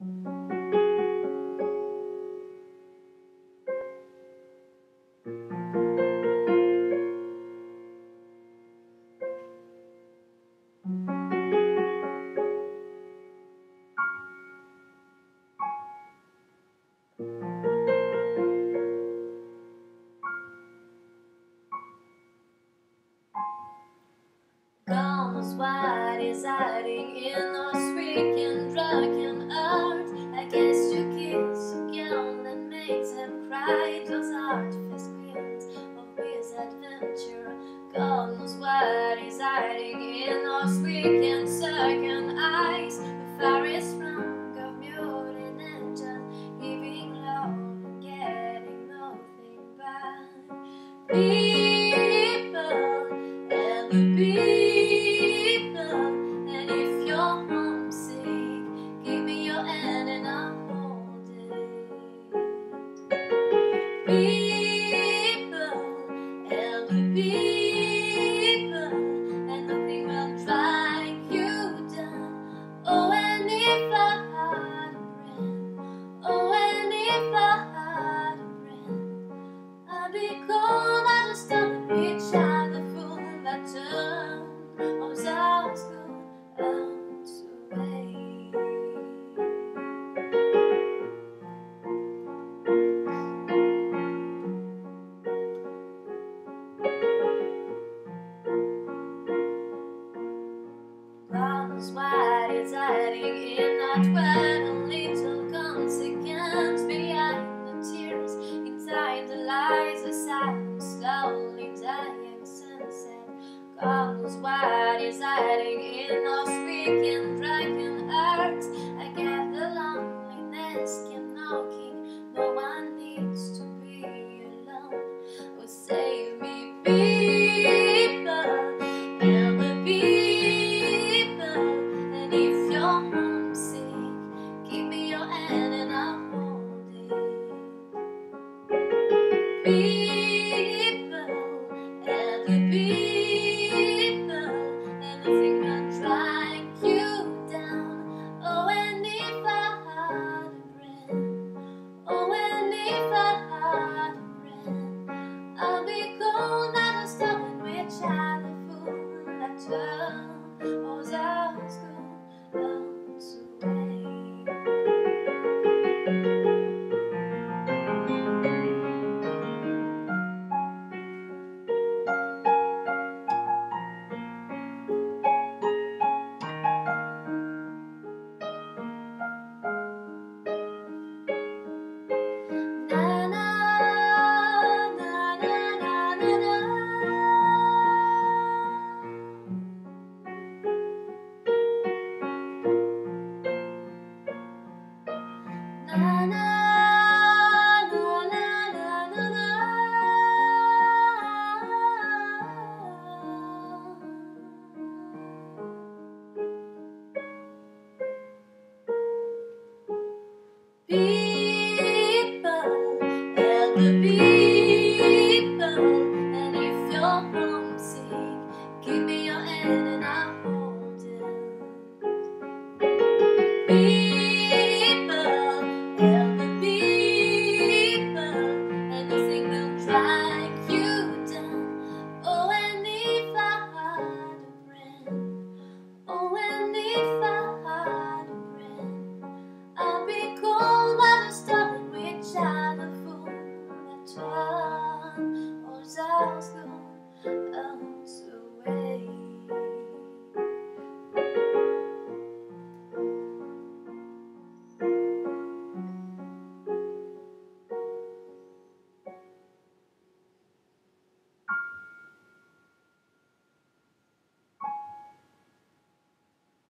knows what is hiding in us weekend drunken art. I guess you kiss a girl that makes him cry. Those artifice queens of his adventure. God knows is hiding in us weekend second eyes. The fire is strong of muting engine, giving love and getting nothing back. People knows hiding and the Be